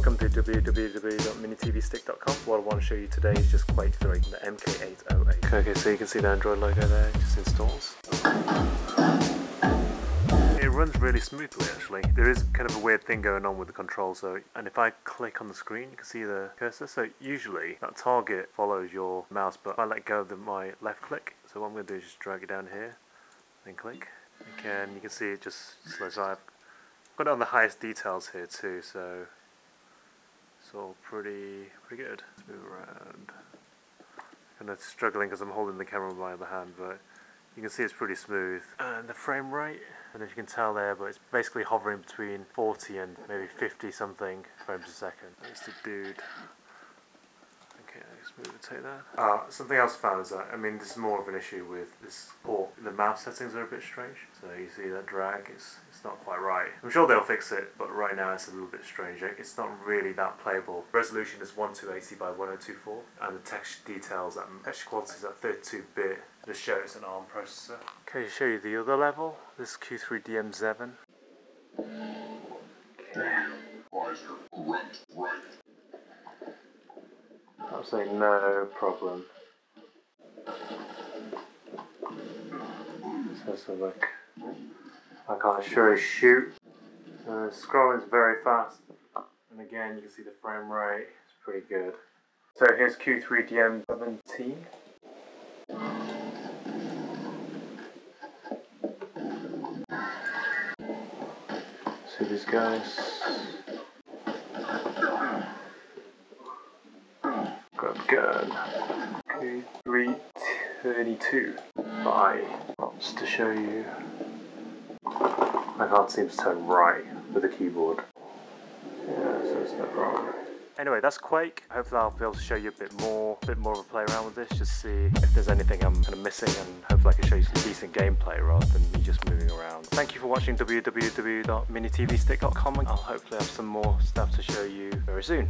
welcome to www.minitvstick.com. What I want to show you today is just Quake 3, the MK808. Okay, okay, so you can see the Android logo there, it just installs. It runs really smoothly actually. There is kind of a weird thing going on with the controls so and if I click on the screen you can see the cursor so usually that target follows your mouse but if I let go of the, my left click so what I'm going to do is just drag it down here then click again you can see it just slows so I've got it on the highest details here too so it's all pretty pretty good. Let's move around. Kind of struggling because I'm holding the camera with my other hand but you can see it's pretty smooth. And the frame rate, I don't know if you can tell there, but it's basically hovering between 40 and maybe 50 something frames a second. That's the dude. Okay, let's move and take that. Uh, something else I found is that, I mean, this is more of an issue with this port. The mouse settings are a bit strange. So you see that drag, it's, it's not quite right. I'm sure they'll fix it, but right now it's a little bit strange. It's not really that playable. Resolution is 1280 by 1024, and the text details, and texture quality is at 32-bit. Just shows an ARM processor. Okay, to show you the other level, this Q3 DM7. I'll say no problem. Let's have a look. I can't sure shoot. Uh, scrolling is very fast. And again, you can see the frame rate. It's pretty good. So here's Q3 DM17. See these guys. Gun. Okay, 332 by just to show you. I can't to turn right with the keyboard. Yeah, so it's no problem. Anyway, that's Quake. Hopefully I'll be able to show you a bit more, a bit more of a play around with this, just see if there's anything I'm kind of missing and hopefully I can show you some decent gameplay rather than me just moving around. Thank you for watching www.minitvstick.com. and I'll hopefully have some more stuff to show you very soon.